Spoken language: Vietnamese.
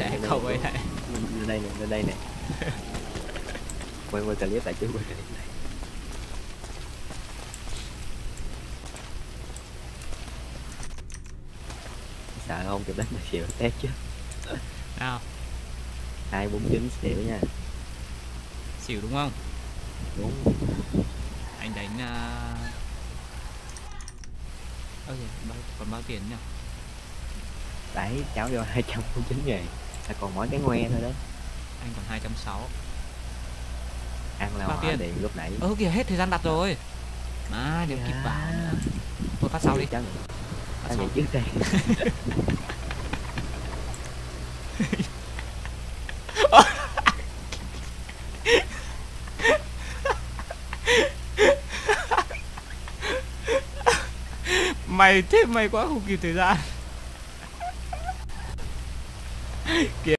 Đây, không đây, ấy lại. Lên đây nè lên đây nè. Quay quay clip lại chứ quay clip lại sợ không? Chụp đánh một triệu test chứ. Nào. Hai bốn chín xỉu nha. Xỉu đúng không? Đúng. Anh đánh uh... ơ kìa, bao, còn bao tiền nhỉ? Đấy cháu vô hai trăm bốn chín ngàn là còn mỗi cái ngoe thôi đó. Anh còn 260 ăn lao Bao hỏi tiền? điện lúc nãy. Ơ kìa hết thời gian đặt rồi. Mà điểm kịp bảo nữa. Thôi phát sau đi. cháu phát sau. trước đây. Mày thế mày quá không kịp thời gian Qué